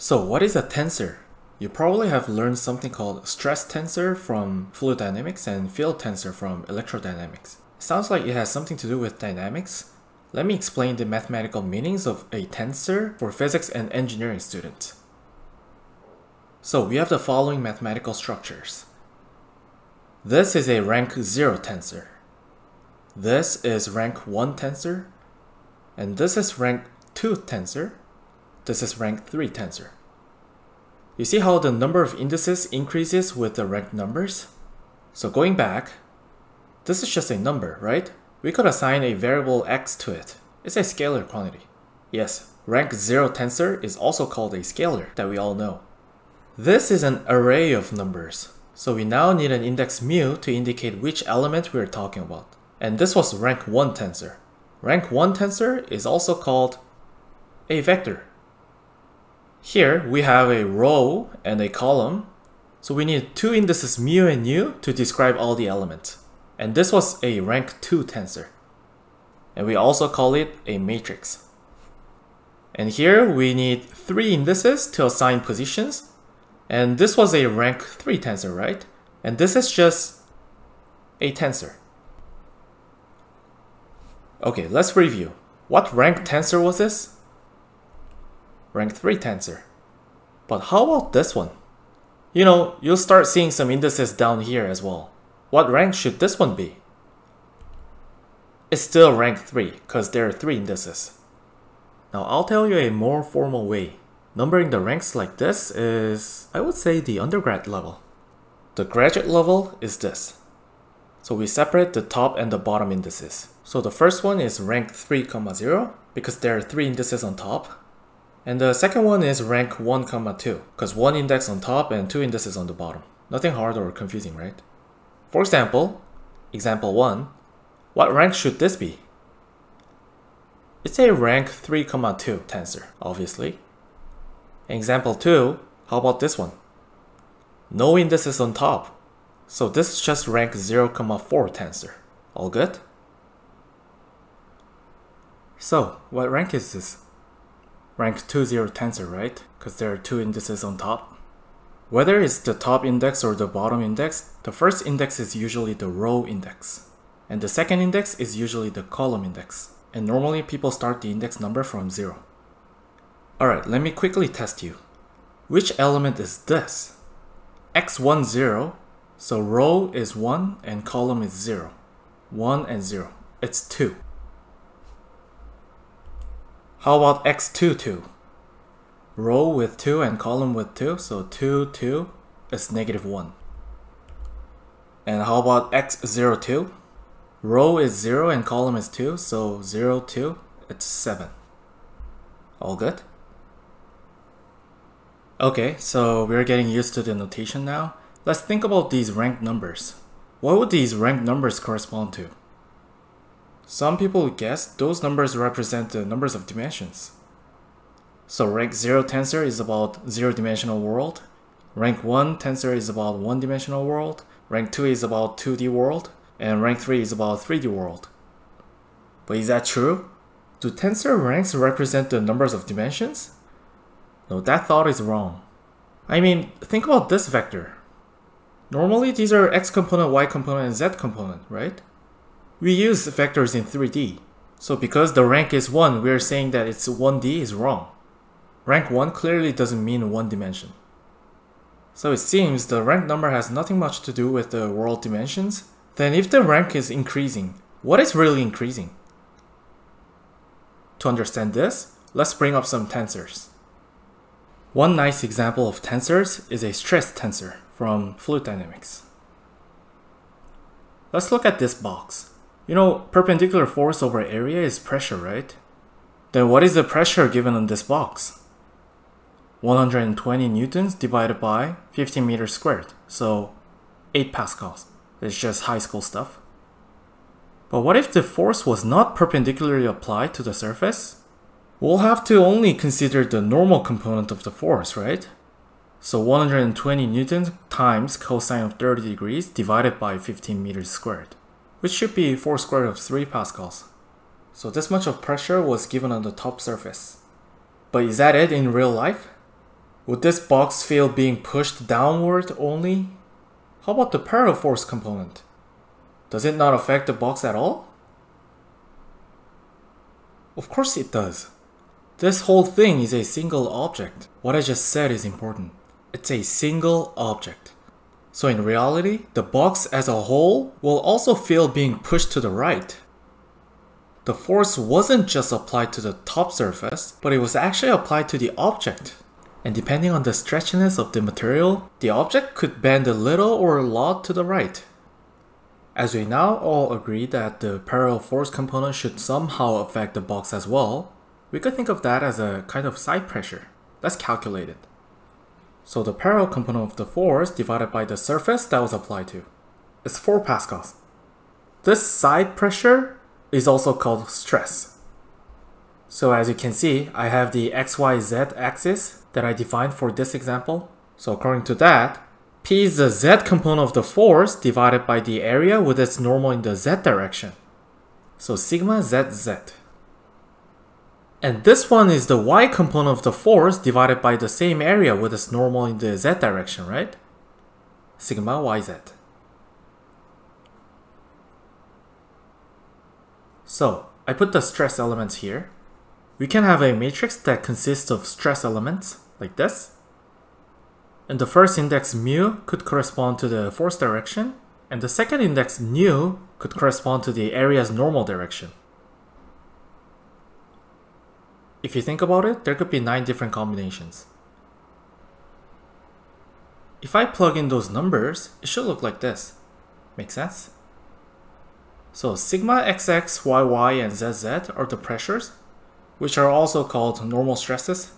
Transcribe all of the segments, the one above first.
So what is a tensor? You probably have learned something called stress tensor from fluid dynamics and field tensor from electrodynamics. Sounds like it has something to do with dynamics. Let me explain the mathematical meanings of a tensor for physics and engineering students. So we have the following mathematical structures. This is a rank 0 tensor. This is rank 1 tensor. And this is rank 2 tensor. This is rank 3 tensor. You see how the number of indices increases with the ranked numbers? So going back, this is just a number, right? We could assign a variable x to it. It's a scalar quantity. Yes, rank 0 tensor is also called a scalar that we all know. This is an array of numbers, so we now need an index mu to indicate which element we are talking about. And this was rank 1 tensor. Rank 1 tensor is also called a vector. Here we have a row and a column. So we need two indices mu and nu to describe all the elements. And this was a rank 2 tensor. And we also call it a matrix. And here we need three indices to assign positions. And this was a rank 3 tensor, right? And this is just a tensor. Okay, let's review. What rank tensor was this? Rank 3 tensor. But how about this one? You know, you'll start seeing some indices down here as well. What rank should this one be? It's still rank 3, because there are 3 indices. Now I'll tell you a more formal way. Numbering the ranks like this is, I would say, the undergrad level. The graduate level is this. So we separate the top and the bottom indices. So the first one is rank 3, comma 0, because there are 3 indices on top, and the second one is rank 1, comma 2, because one index on top and two indices on the bottom. Nothing hard or confusing, right? For example, example 1, what rank should this be? It's a rank 3, comma 2 tensor, obviously. Example 2, how about this one? No indices on top, so this is just rank 0, comma 4 tensor. All good? So, what rank is this? Rank 20 tensor, right? Because there are two indices on top. Whether it's the top index or the bottom index, the first index is usually the row index. And the second index is usually the column index. And normally people start the index number from 0. Alright, let me quickly test you. Which element is this? x1, 0, so row is 1 and column is 0. 1 and 0. It's 2. How about x2, 2? Row with 2 and column with 2, so 2, 2 is negative 1. And how about x0, 2? Row is 0 and column is 2, so 0, 2, it's 7. All good? Okay, so we're getting used to the notation now. Let's think about these ranked numbers. What would these ranked numbers correspond to? Some people guess those numbers represent the numbers of dimensions. So rank 0 tensor is about 0 dimensional world, rank 1 tensor is about 1 dimensional world, rank 2 is about 2D world, and rank 3 is about 3D world. But is that true? Do tensor ranks represent the numbers of dimensions? No, that thought is wrong. I mean, think about this vector. Normally these are x component, y component, and z component, right? We use vectors in 3D. So because the rank is 1, we are saying that it's 1D is wrong. Rank 1 clearly doesn't mean 1 dimension. So it seems the rank number has nothing much to do with the world dimensions. Then if the rank is increasing, what is really increasing? To understand this, let's bring up some tensors. One nice example of tensors is a stress tensor from fluid dynamics. Let's look at this box. You know, perpendicular force over area is pressure, right? Then what is the pressure given on this box? 120 newtons divided by 15 meters squared, so 8 pascals. It's just high school stuff. But what if the force was not perpendicularly applied to the surface? We'll have to only consider the normal component of the force, right? So 120 newtons times cosine of 30 degrees divided by 15 meters squared which should be 4 square of 3 pascals. So this much of pressure was given on the top surface. But is that it in real life? Would this box feel being pushed downward only? How about the parallel force component? Does it not affect the box at all? Of course it does. This whole thing is a single object. What I just said is important. It's a single object. So in reality, the box as a whole will also feel being pushed to the right. The force wasn't just applied to the top surface, but it was actually applied to the object. And depending on the stretchiness of the material, the object could bend a little or a lot to the right. As we now all agree that the parallel force component should somehow affect the box as well, we could think of that as a kind of side pressure. Let's calculate it. So the parallel component of the force divided by the surface that was applied to is 4 pascals. This side pressure is also called stress. So as you can see, I have the xyz axis that I defined for this example. So according to that, P is the z component of the force divided by the area with its normal in the z direction. So sigma zz. And this one is the y component of the force divided by the same area with its normal in the z direction, right? Sigma yz. So, I put the stress elements here. We can have a matrix that consists of stress elements, like this. And the first index mu could correspond to the force direction, and the second index nu could correspond to the area's normal direction. If you think about it, there could be 9 different combinations. If I plug in those numbers, it should look like this. Make sense? So sigma xx, yy, and zz are the pressures, which are also called normal stresses,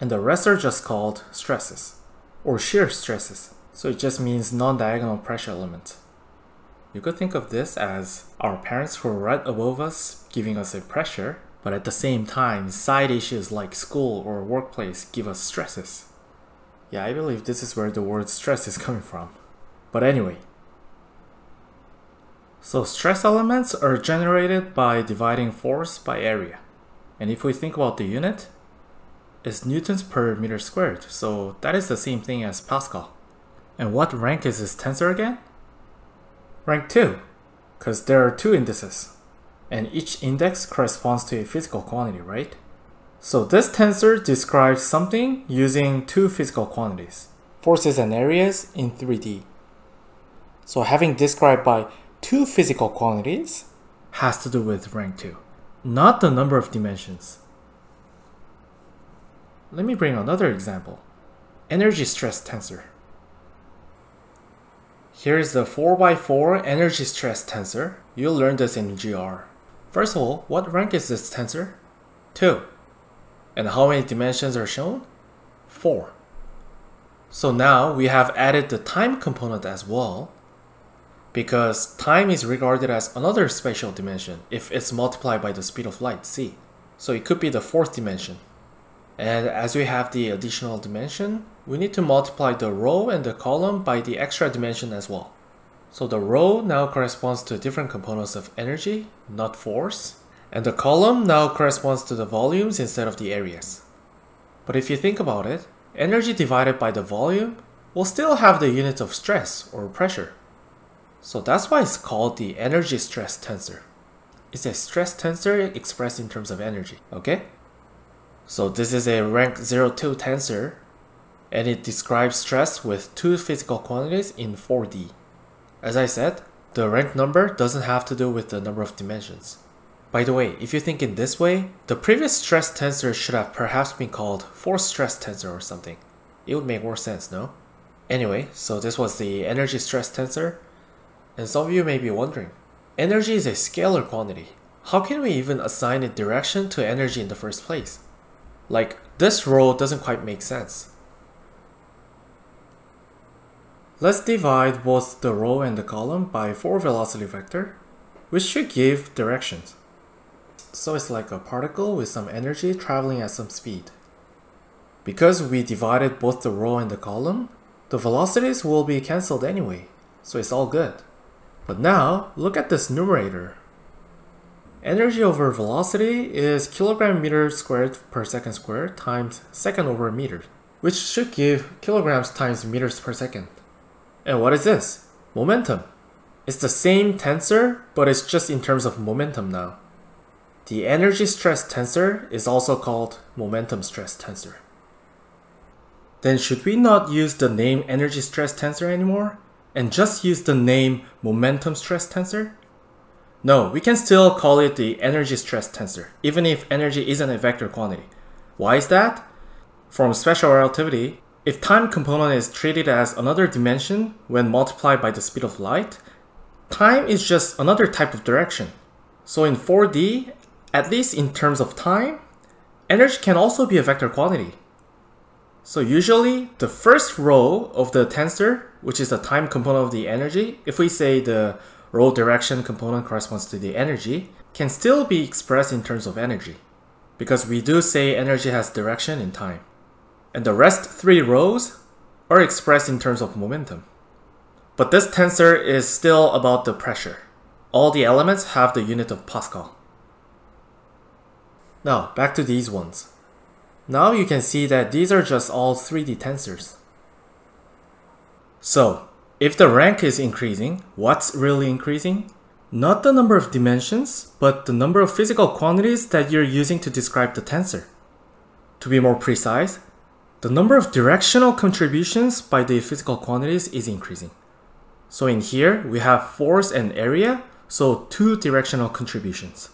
and the rest are just called stresses, or shear stresses. So it just means non-diagonal pressure elements. You could think of this as our parents who are right above us giving us a pressure, but at the same time, side issues like school or workplace give us stresses. Yeah, I believe this is where the word stress is coming from. But anyway. So stress elements are generated by dividing force by area. And if we think about the unit, it's newtons per meter squared, so that is the same thing as Pascal. And what rank is this tensor again? Rank 2, because there are two indices and each index corresponds to a physical quantity, right? So this tensor describes something using two physical quantities, forces and areas in 3D. So having described by two physical quantities has to do with rank 2, not the number of dimensions. Let me bring another example. Energy stress tensor. Here is the 4x4 energy stress tensor. You'll learn this in GR. First of all, what rank is this tensor? 2. And how many dimensions are shown? 4. So now we have added the time component as well because time is regarded as another spatial dimension if it's multiplied by the speed of light, c. So it could be the fourth dimension. And as we have the additional dimension, we need to multiply the row and the column by the extra dimension as well. So the row now corresponds to different components of energy, not force, and the column now corresponds to the volumes instead of the areas. But if you think about it, energy divided by the volume will still have the units of stress or pressure. So that's why it's called the energy stress tensor. It's a stress tensor expressed in terms of energy, okay? So this is a rank 02 tensor and it describes stress with two physical quantities in 4D. As I said, the rank number doesn't have to do with the number of dimensions. By the way, if you think in this way, the previous stress tensor should have perhaps been called force stress tensor or something. It would make more sense, no? Anyway, so this was the energy stress tensor. And some of you may be wondering, energy is a scalar quantity. How can we even assign a direction to energy in the first place? Like, this row doesn't quite make sense. Let's divide both the row and the column by 4 velocity vector, which should give directions. So it's like a particle with some energy traveling at some speed. Because we divided both the row and the column, the velocities will be cancelled anyway, so it's all good. But now, look at this numerator. Energy over velocity is kilogram meter squared per second squared times second over meter. which should give kilograms times meters per second. And what is this? Momentum. It's the same tensor, but it's just in terms of momentum now. The energy stress tensor is also called momentum stress tensor. Then should we not use the name energy stress tensor anymore? And just use the name momentum stress tensor? No, we can still call it the energy stress tensor, even if energy isn't a vector quantity. Why is that? From special relativity, if time component is treated as another dimension when multiplied by the speed of light, time is just another type of direction. So in 4D, at least in terms of time, energy can also be a vector quantity. So usually the first row of the tensor, which is the time component of the energy, if we say the row direction component corresponds to the energy, can still be expressed in terms of energy. Because we do say energy has direction in time. And the rest three rows are expressed in terms of momentum. But this tensor is still about the pressure. All the elements have the unit of Pascal. Now, back to these ones. Now you can see that these are just all 3D tensors. So, if the rank is increasing, what's really increasing? Not the number of dimensions, but the number of physical quantities that you're using to describe the tensor. To be more precise, the number of directional contributions by the physical quantities is increasing. So in here, we have force and area, so two directional contributions.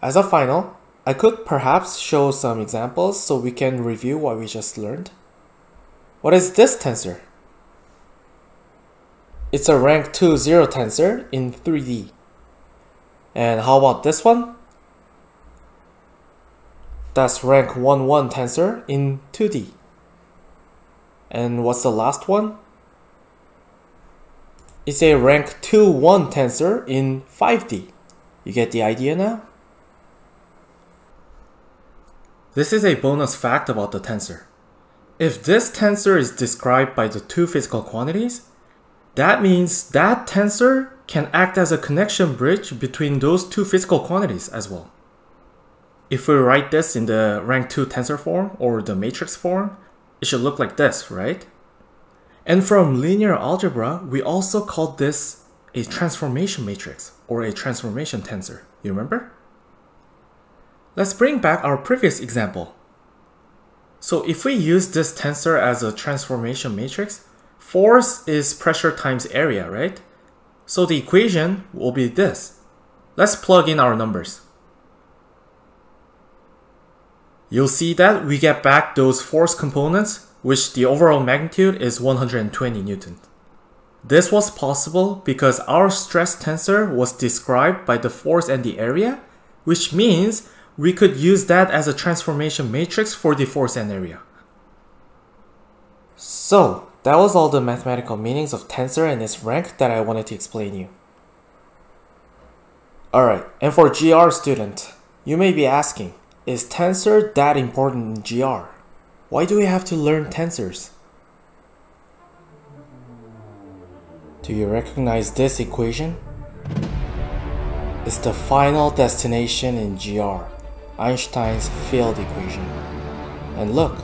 As a final, I could perhaps show some examples so we can review what we just learned. What is this tensor? It's a rank 2 0 tensor in 3D. And how about this one? That's rank 1 1 tensor in 2D. And what's the last one? It's a rank 2 1 tensor in 5D. You get the idea now? This is a bonus fact about the tensor. If this tensor is described by the two physical quantities, that means that tensor can act as a connection bridge between those two physical quantities as well. If we write this in the rank 2 tensor form or the matrix form, it should look like this, right? And from linear algebra, we also called this a transformation matrix or a transformation tensor. You remember? Let's bring back our previous example. So if we use this tensor as a transformation matrix, force is pressure times area, right? So the equation will be this. Let's plug in our numbers. You'll see that we get back those force components, which the overall magnitude is 120 newton. This was possible because our stress tensor was described by the force and the area, which means we could use that as a transformation matrix for the force and area. So, that was all the mathematical meanings of tensor and its rank that I wanted to explain you. Alright, and for GR student, you may be asking, is tensor that important in GR? Why do we have to learn tensors? Do you recognize this equation? It's the final destination in GR. Einstein's field equation. And look,